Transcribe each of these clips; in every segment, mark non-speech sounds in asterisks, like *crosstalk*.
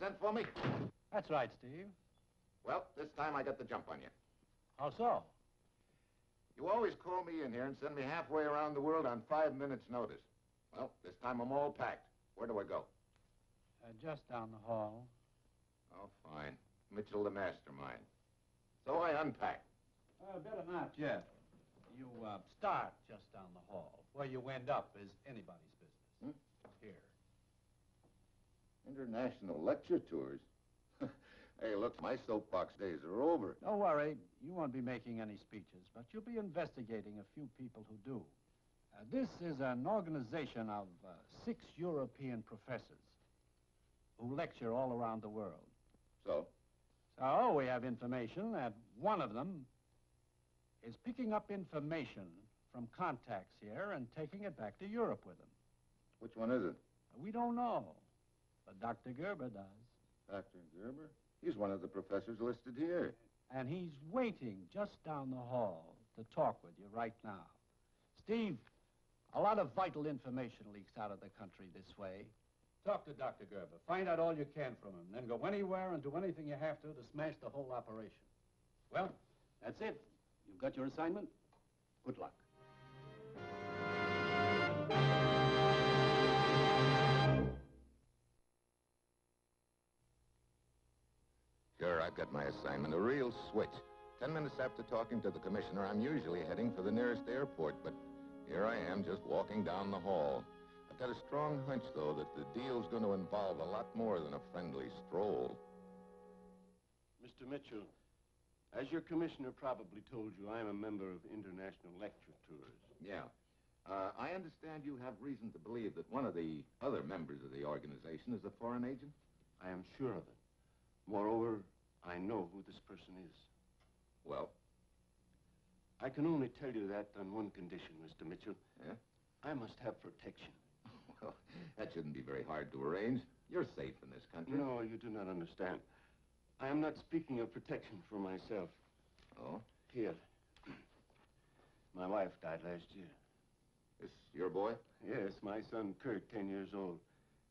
sent for me? That's right, Steve. Well, this time I got the jump on you. How so? You always call me in here and send me halfway around the world on five minutes' notice. Well, this time I'm all packed. Where do I go? Uh, just down the hall. Oh, fine. Mitchell, the mastermind. So I unpack. Uh, better not yet. You uh, start just down the hall. Where you end up is anybody's business. Here. International lecture tours. *laughs* hey, look, my soapbox days are over. Don't worry. You won't be making any speeches, but you'll be investigating a few people who do. Uh, this is an organization of uh, six European professors who lecture all around the world. So? So we have information that one of them is picking up information from contacts here and taking it back to Europe with him. Which one is it? We don't know, but Dr. Gerber does. Dr. Gerber? He's one of the professors listed here. And he's waiting just down the hall to talk with you right now. Steve, a lot of vital information leaks out of the country this way. Talk to Dr. Gerber. Find out all you can from him. Then go anywhere and do anything you have to to smash the whole operation. Well, that's it. You've got your assignment. Good luck. Sure, I've got my assignment. A real switch. Ten minutes after talking to the commissioner, I'm usually heading for the nearest airport, but here I am just walking down the hall. I've got a strong hunch, though, that the deal's going to involve a lot more than a friendly stroll. Mr. Mitchell, as your commissioner probably told you, I am a member of International Lecture Tours. Yeah. Uh, I understand you have reason to believe that one of the other members of the organization is a foreign agent? I am sure of it. Moreover, I know who this person is. Well? I can only tell you that on one condition, Mr. Mitchell. Yeah? I must have protection. *laughs* Well, that shouldn't be very hard to arrange. You're safe in this country. No, you do not understand. I am not speaking of protection for myself. Oh? Here. *clears throat* My wife died last year. This your boy? Yes, my son Kurt, 10 years old.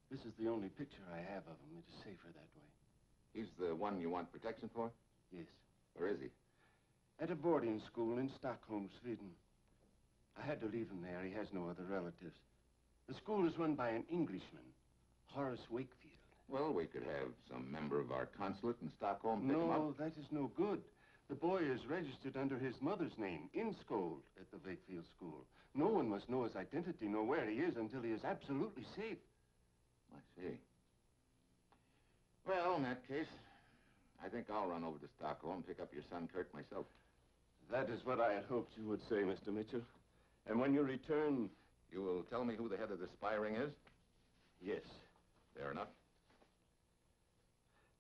This is the only picture I have of him. It is safer that way. He's the one you want protection for? Yes. Where is he? At a boarding school in Stockholm, Sweden. I had to leave him there. He has no other relatives. The school is run by an Englishman, Horace Wakefield. Well, we could have some member of our consulate in Stockholm pick him No, up. that is no good. The boy is registered under his mother's name, Inskold, at the Wakefield School. No one must know his identity, nor where he is, until he is absolutely safe. I see. Well, in that case, I think I'll run over to Stockholm and pick up your son Kurt myself. That is what I had hoped you would say, Mr. Mitchell. And when you return... You will tell me who the head of the spy ring is? Yes. Fair enough.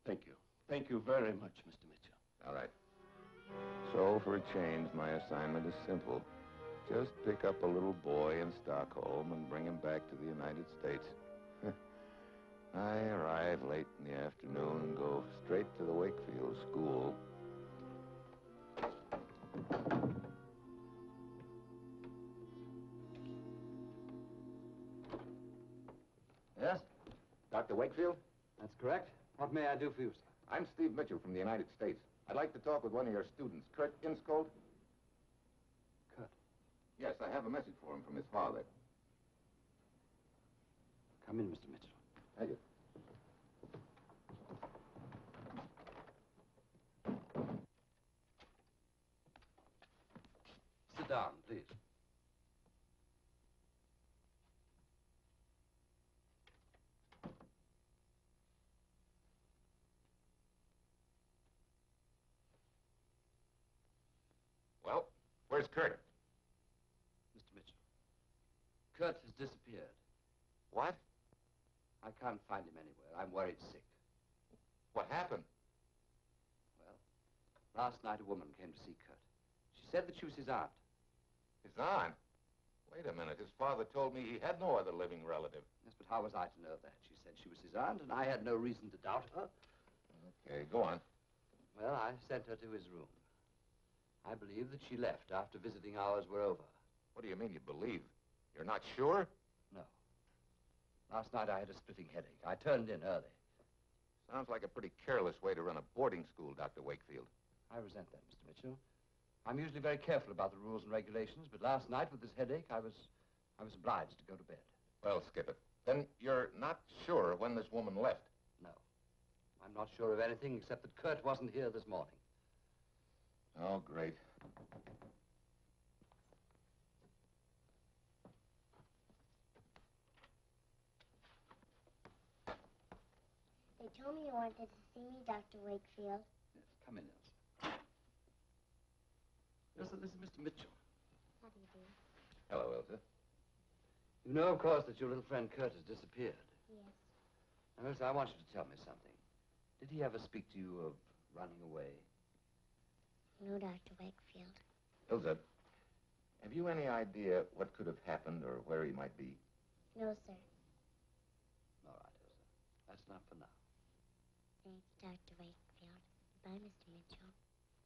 Thank you. Thank you very much, Mr. Mitchell. All right. So, for a change, my assignment is simple. Just pick up a little boy in Stockholm and bring him back to the United States. I arrive late in the afternoon and go straight to the Wakefield School. Yes, Dr. Wakefield? that's correct. What may I do for you, sir? I'm Steve Mitchell from the United States. I'd like to talk with one of your students, Kurt Inskold. Kurt. Yes, I have a message for him from his father. Come in, Mr. Mitchell. Thank you. Sit down, please. Well, where's Kurt? Mr. Mitchell. Kurt has disappeared. What? I can't find him anywhere. I'm worried sick. What happened? Well, Last night, a woman came to see Kurt. She said that she was his aunt. His aunt? Wait a minute. His father told me he had no other living relative. Yes, but how was I to know that? She said she was his aunt, and I had no reason to doubt her. Okay, go on. Well, I sent her to his room. I believe that she left after visiting hours were over. What do you mean you believe? You're not sure? Last night I had a splitting headache. I turned in early. Sounds like a pretty careless way to run a boarding school, Dr. Wakefield. I resent that, Mr. Mitchell. I'm usually very careful about the rules and regulations, but last night with this headache, I was, I was obliged to go to bed. Well, skip it. Then you're not sure when this woman left. No. I'm not sure of anything except that Kurt wasn't here this morning. Oh, great. They told me you wanted to see me, Dr. Wakefield. Yes, come in, Elsa. Elsa, this is Mr. Mitchell. How do you do? Hello, Elsa. You know, of course, that your little friend Kurt has disappeared. Yes. Now, Elsa, I want you to tell me something. Did he ever speak to you of running away? No, Dr. Wakefield. Elsa, have you any idea what could have happened or where he might be? No, sir. All right, Elsa. That's not for now. Thanks, Dr. Wakefield. Goodbye, Mr. Mitchell.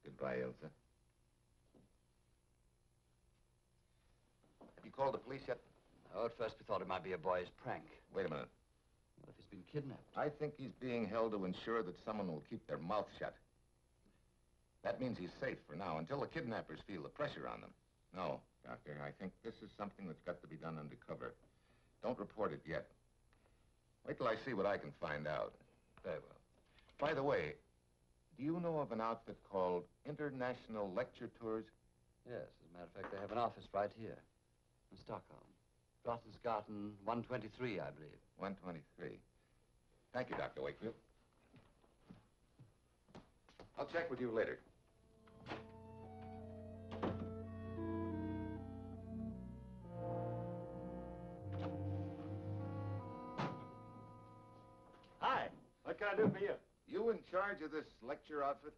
Goodbye, Elsa. Have you called the police yet? No, at first we thought it might be a boy's prank. Wait a minute. What if he's been kidnapped? I think he's being held to ensure that someone will keep their mouth shut. That means he's safe for now, until the kidnappers feel the pressure on them. No, Doctor, I think this is something that's got to be done undercover. Don't report it yet. Wait till I see what I can find out. Very well. By the way, do you know of an outfit called International Lecture Tours? Yes, as a matter of fact, they have an office right here in Stockholm. Drottensgatan 123, I believe. 123. Thank you, Dr. Wakefield. I'll check with you later. Hi. What can I do for you? You in charge of this lecture outfit?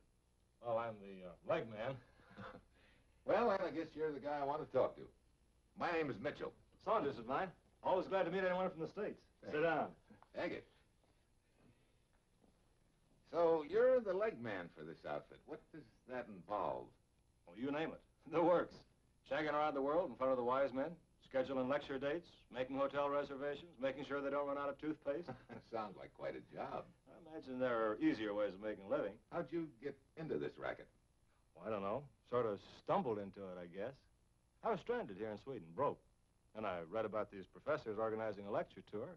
Well, I'm the uh, leg man. *laughs* Well, I guess you're the guy I want to talk to. My name is Mitchell. Saunders is mine. Always glad to meet anyone from the States. Sit down. Thank you. So, you're the leg man for this outfit. What does that involve? Well, you name it. *laughs* The works. Shagging around the world in front of the wise men, scheduling lecture dates, making hotel reservations, making sure they don't run out of toothpaste. *laughs* Sounds like quite a job. I imagine there are easier ways of making a living. How'd you get into this racket? Well, I don't know. Sort of stumbled into it, I guess. I was stranded here in Sweden, broke. And I read about these professors organizing a lecture tour.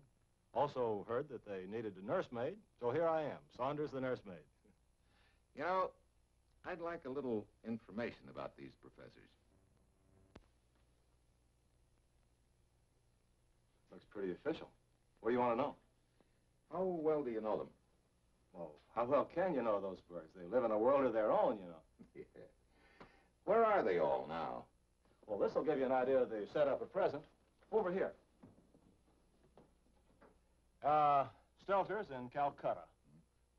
Also heard that they needed a nursemaid. So here I am, Saunders the nursemaid. You know, I'd like a little information about these professors. Looks pretty official. What do you want to know? How well do you know them? Well, how well can you know those birds? They live in a world of their own, you know. *laughs* Yeah. Where are they all now? Well, this will give you an idea of the setup at present. Over here. Uh, Stelter's in Calcutta.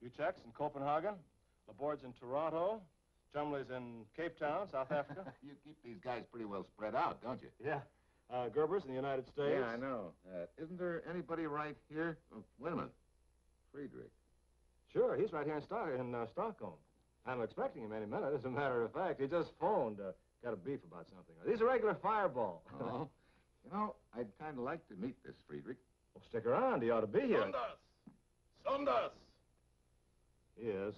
Utrecht's in Copenhagen. Laborde's in Toronto. Chumley's in Cape Town, South Africa. *laughs* you keep these guys pretty well spread out, don't you? yeah. Uh, Gerber's in the United States. Yeah, I know. Uh, isn't there anybody right here? Oh, wait a minute. Friedrich. Sure, he's right here in, Stock- in uh, Stockholm. I'm expecting him any minute. As a matter of fact, he just phoned. Uh, got a beef about something. He's a regular fireball. *laughs* Oh. you know, I'd kind of like to meet this Friedrich. well, stick around. He ought to be here. Saunders! He is.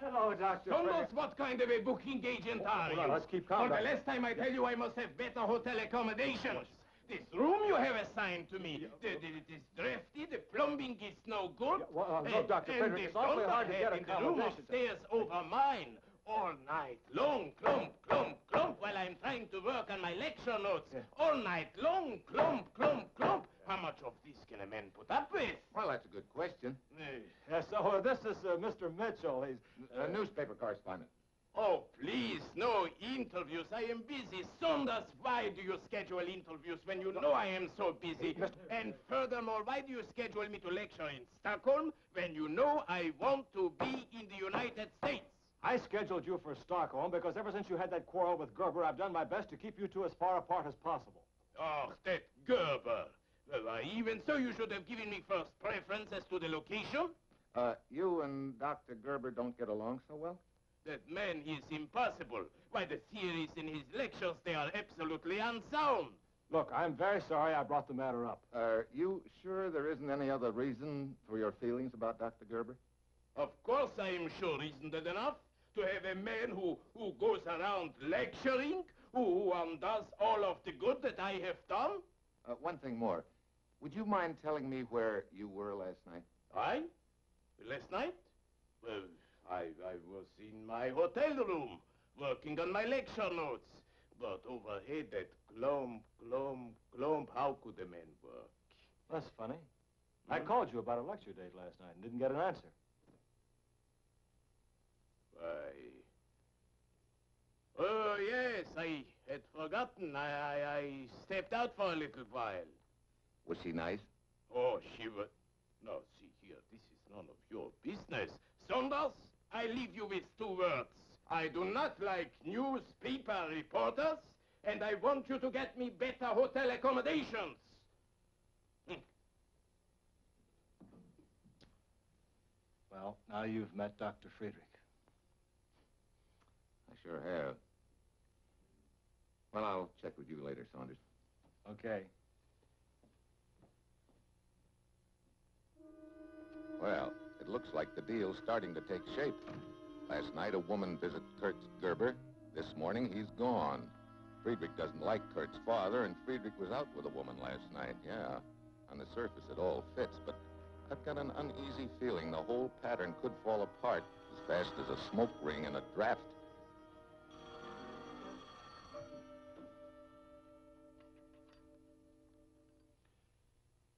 hello, Dr. Saunders, what kind of a booking agent are Hold on, you? let's keep For the last time I tell you I must have better hotel accommodations. This room you have assigned to me, the, the, it is drafty, the plumbing is no good. Yeah, well, uh, and- Dr. and Friedrich, it's awfully hard to get in the room upstairs over mine all night long, clump, clump, clump, while I'm trying to work on my lecture notes. All night long, clump, clump, clump. How much of this can a man put up with? Well, that's a good question. Yes, so uh, this is uh, Mr. Mitchell. He's A newspaper correspondent. Oh, please, no interviews. I am busy. Saunders, why do you schedule interviews when you know I am so busy? And furthermore, why do you schedule me to lecture in Stockholm when you know I want to be in the United States? I scheduled you for Stockholm because ever since you had that quarrel with Gerber, I've done my best to keep you two as far apart as possible. Oh, that Gerber. Well, uh, even so, you should have given me first preference as to the location. Uh, you and Dr. Gerber don't get along so well? That man is impossible. Why, the theories in his lectures, they are absolutely unsound. Look, I'm very sorry I brought the matter up. Are you sure there isn't any other reason for your feelings about Dr. Gerber? Of course I am sure, isn't it enough? To have a man who, who goes around lecturing, who, who undoes all of the good that I have done? Uh, one thing more. Would you mind telling me where you were last night? I? Last night? Well, I, I was in my hotel room, working on my lecture notes. But overhead, that glump, glump, glump, how could a man work? That's funny. I Hmm? called you about a lecture date last night and didn't get an answer. Why? Oh, yes, I had forgotten. I, I, I stepped out for a little while. Was she nice? Oh, she was... No, see here, this is none of your business. Saunders, I leave you with two words. I do not like newspaper reporters, and I want you to get me better hotel accommodations. Hmm. Well, now you've met Dr. Friedrich. I sure have. Well, I'll check with you later, Saunders. Okay. Well, it looks like the deal's starting to take shape. Last night, a woman visited Kurt Gerber. This morning, he's gone. Friedrich doesn't like Kurt's father, and Friedrich was out with a woman last night, yeah. On the surface, it all fits, but I've got an uneasy feeling the whole pattern could fall apart as fast as a smoke ring in a draft.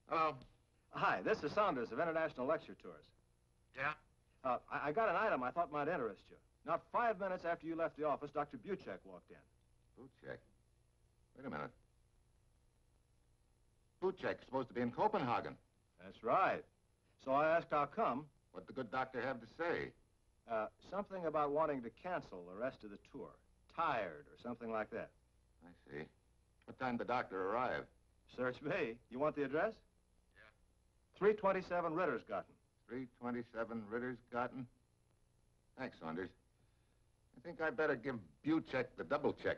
Hello. Hi, this is Saunders of International Lecture Tours. Yeah? Uh, I, I got an item I thought might interest you. Not five minutes after you left the office, Dr. Buchek walked in. Buchek. Wait a minute. Buchek's supposed to be in Copenhagen. That's right. So I asked how come. What'd the good doctor have to say? Uh, something about wanting to cancel the rest of the tour. Tired or something like that. I see. What time did the doctor arrive? Search me. You want the address? Yeah. 327 Rittersgarten. 327 Rittersgarten. Thanks, Saunders. I think I better give Buchek the double check.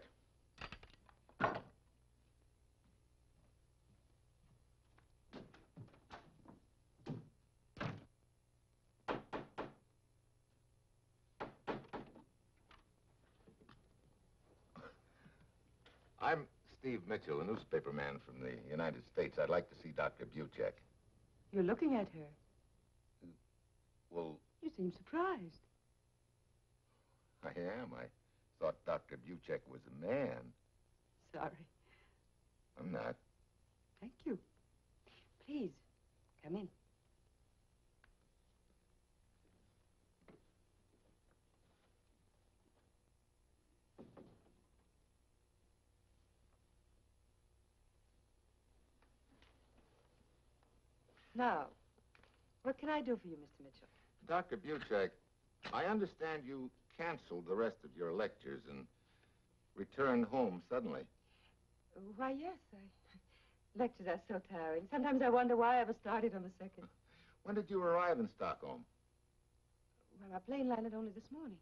I'm Steve Mitchell, a newspaper man from the United States. I'd like to see Dr. Buchek. You're looking at her. Well, You seem surprised. I am. I thought Dr. Buchek was a man. Sorry. I'm not. Thank you. Please, come in. Now, what can I do for you, Mr. Mitchell? Dr. Buchek, I understand you canceled the rest of your lectures and returned home suddenly. Why, yes, I... Lectures are so tiring. Sometimes I wonder why I ever started on the second. *laughs* When did you arrive in Stockholm? Well, our plane landed only this morning.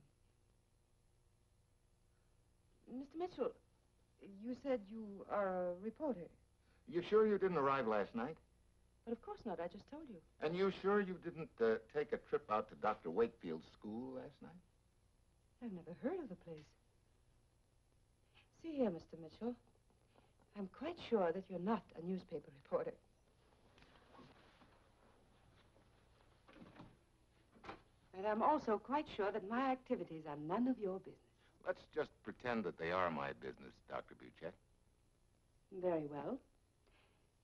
Mr. Mitchell, you said you are a reporter. You sure you didn't arrive last night? But of course not. I just told you. And you sure you didn't uh, take a trip out to Dr. Wakefield's school last night? I've never heard of the place. See here, Mr. Mitchell. I'm quite sure that you're not a newspaper reporter. And I'm also quite sure that my activities are none of your business. Let's just pretend that they are my business, Dr. Buchek. Very well.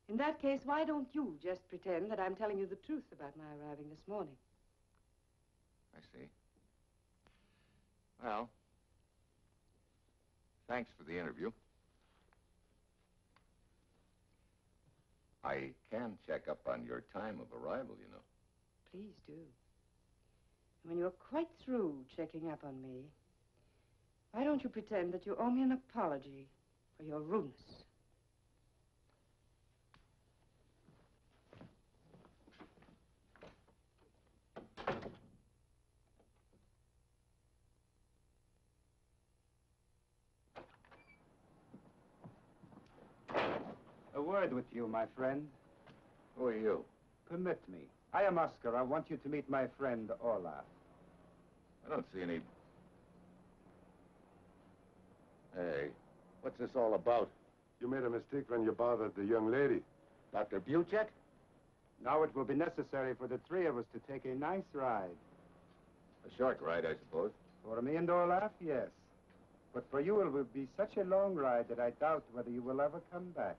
In that case, why don't you just pretend that I'm telling you the truth about my arriving this morning? I see. Well, thanks for the interview. I can check up on your time of arrival, you know. Please do. And when you're quite through checking up on me, why don't you pretend that you owe me an apology for your rudeness? Word with you, my friend. Who are you? Permit me. I am Oscar. I want you to meet my friend, Olaf. I don't see any... Hey, what's this all about? You made a mistake when you bothered the young lady. Dr. Buchek? Now it will be necessary for the three of us to take a nice ride. A short ride, I suppose. For me and Olaf, yes. But for you, it will be such a long ride that I doubt whether you will ever come back.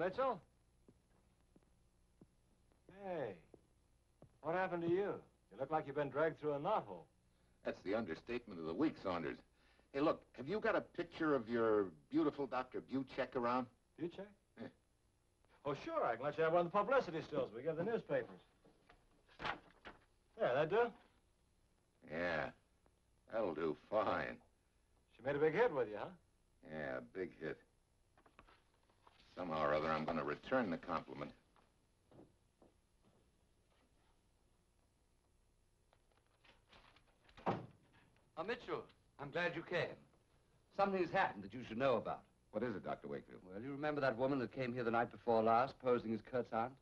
Mitchell. Hey, what happened to you? You look like you've been dragged through a knothole. That's the understatement of the week, Saunders. Hey, look, have you got a picture of your beautiful Dr. Buchek around? Buchek? Yeah. Oh, sure, I can let you have one of the publicity stills we give the newspapers. There, that do? Yeah, that'll do fine. She made a big hit with you, huh? Yeah, big hit. Somehow or other, I'm going to return the compliment. Oh, Mitchell, I'm glad you came. Something's happened that you should know about. What is it, Dr. Wakefield? Well, you remember that woman that came here the night before last, posing as Kurt's aunt?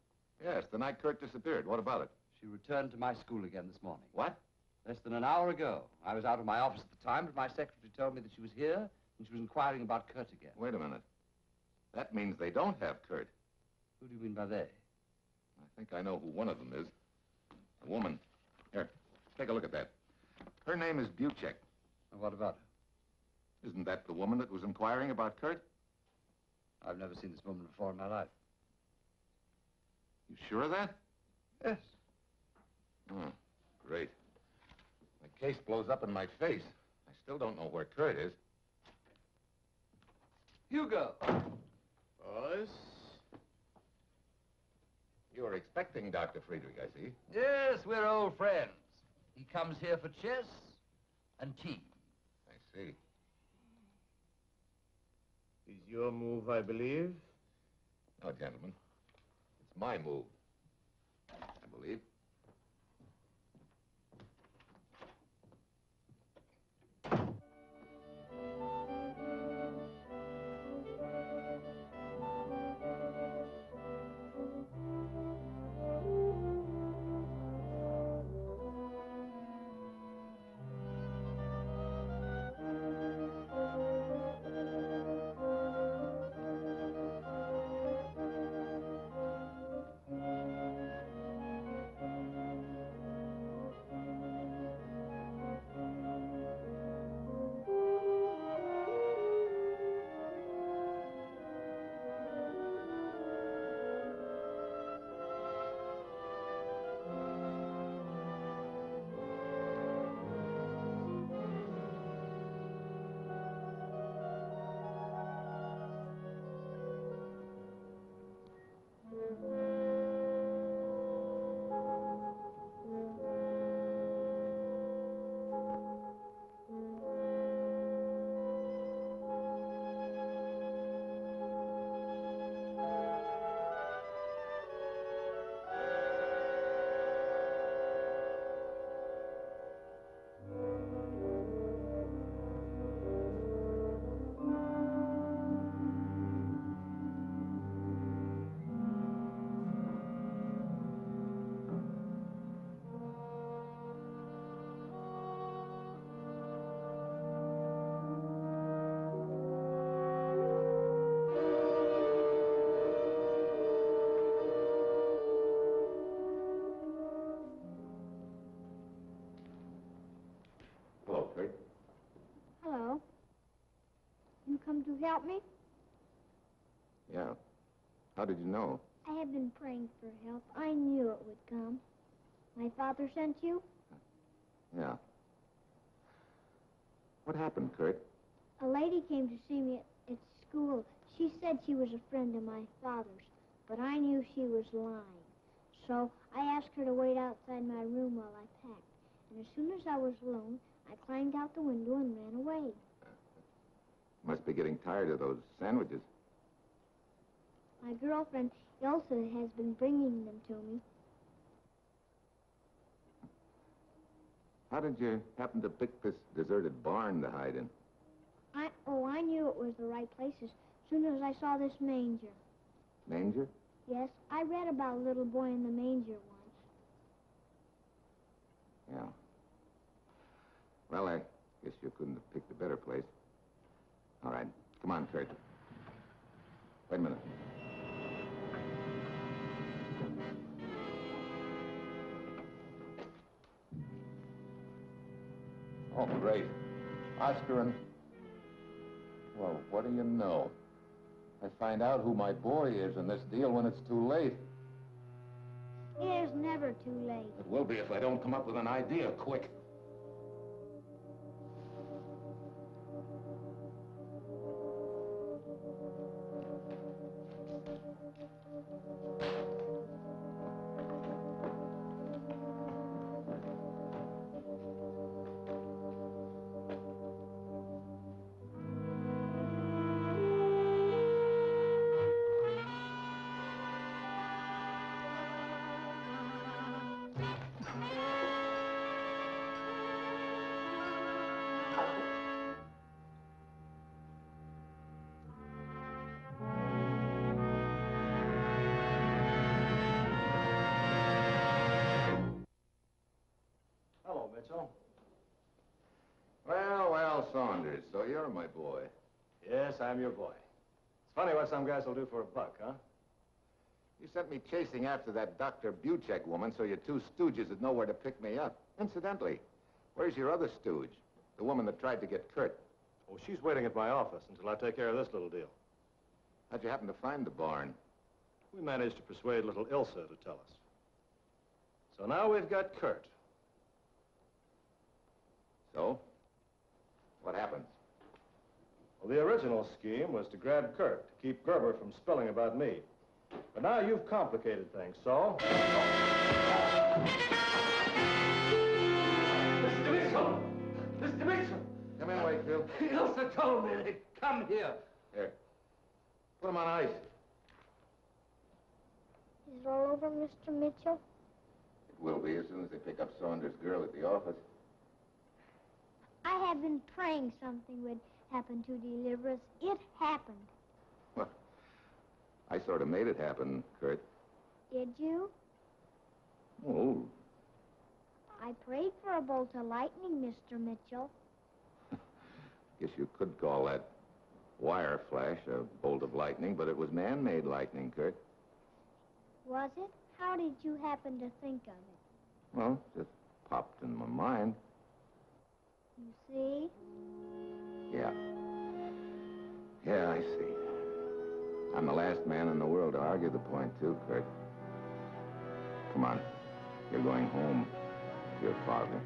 Yes, the night Kurt disappeared. What about it? She returned to my school again this morning. What? Less than an hour ago. I was out of my office at the time, but my secretary told me that she was here and she was inquiring about Kurt again. Wait a minute. That means they don't have Kurt. Who do you mean by they? I think I know who one of them is. A woman. Here, take a look at that. Her name is Buchek. Well, what about her? Isn't that the woman that was inquiring about Kurt? I've never seen this woman before in my life. You sure of that? Yes. Oh, great. The case blows up in my face. I still don't know where Kurt is. Hugo! Boss? You were expecting Dr. Friedrich, I see. Yes, we're old friends. He comes here for chess and tea. I see. Is your move, I believe? No, gentlemen. It's my move. Help me? Yeah. How did you know? I have been praying for help. I knew it would come. My father sent you? Yeah. What happened, Kurt? A lady came to see me at, at school. She said she was a friend of my father's, but I knew she was lying. So I asked her to wait outside my room while I packed. And as soon as I was alone, I climbed out the window and ran away. Must be getting tired of those sandwiches. My girlfriend, Ilsa, has been bringing them to me. How did you happen to pick this deserted barn to hide in? I oh, I knew it was the right place as soon as I saw this manger. Manger? Yes, I read about a little boy in the manger once. Yeah. Well, I guess you couldn't have picked a better place. All right. Come on, Kurt. Wait a minute. Oh, great. Oscar and... Well, what do you know? I find out who my boy is in this deal when it's too late. It is never too late. It will be if I don't come up with an idea quick. Saunders, so you're my boy. Yes, I'm your boy. It's funny what some guys will do for a buck, huh? You sent me chasing after that Dr. Buchek woman so your two stooges would know where to pick me up. Incidentally, where's your other stooge? The woman that tried to get Kurt. Oh, she's waiting at my office until I take care of this little deal. How'd you happen to find the barn? We managed to persuade little Ilsa to tell us. So now we've got Kurt. So? What happens? Well, the original scheme was to grab Kurt, to keep Gerber from spilling about me. But now you've complicated things, so... Mr. Mitchell! Mr. Mitchell! Come in, Wakefield. *laughs* Ilsa told me they'd come here. Here. Put him on ice. Is it all over, Mr. Mitchell? It will be as soon as they pick up Saunders' girl at the office. I have been praying something would happen to deliver us. It happened. Well, I sort of made it happen, Kurt. Did you? Oh, I prayed for a bolt of lightning, Mr. Mitchell. I *laughs* guess you could call that wire flash a bolt of lightning, but it was man-made lightning, Kurt. Was it? How did you happen to think of it? Well, it just popped in my mind. You see? Yeah. Yeah, I see. I'm the last man in the world to argue the point, too, Kurt. Come on. You're going home to your father.